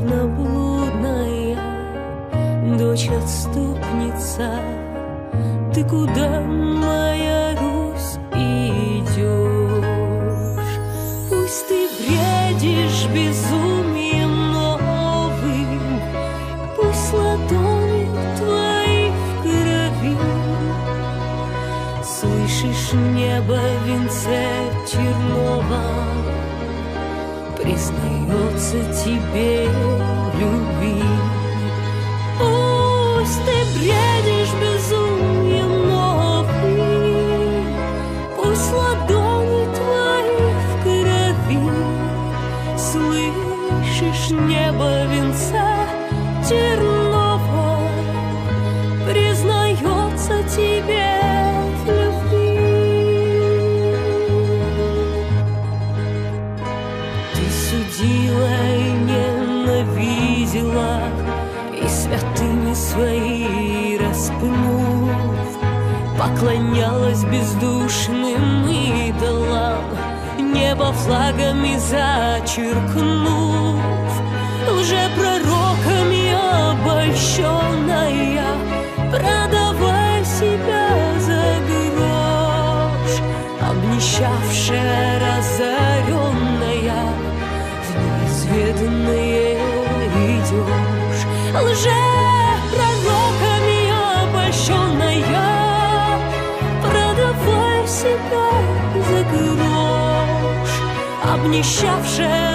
Словно блудная дочь отступница Ты куда, моя Русь, идешь? Пусть ты бредишь безумием новым Пусть ладони твои в крови Слышишь небо венце черного Признается тебе в любви судила и ненавидела И святыни свои распнув Поклонялась бездушным идолам Небо флагами зачеркнув. Лжепророками обольщенная Продавая себя за грош Обнищавшая, разоренная идешь Лжепророками обольщенная Продавая себя за грош Обнищавшая,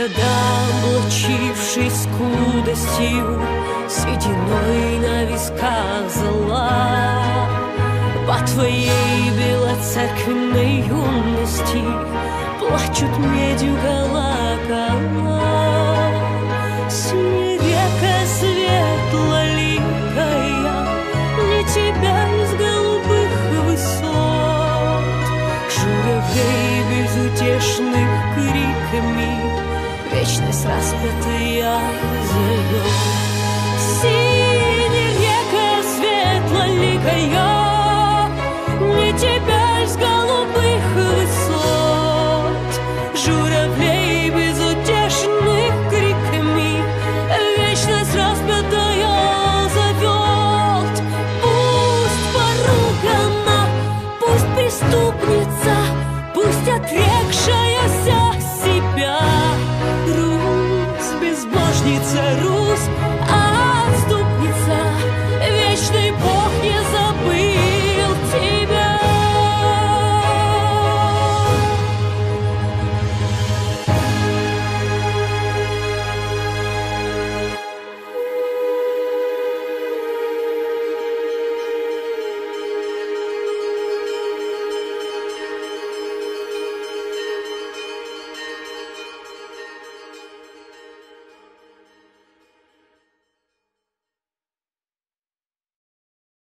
Сквозь года, облачившись скудостью, Сединой на висках зла, По твоей белоцерквенной юности вечность распятый я завел. Christmas.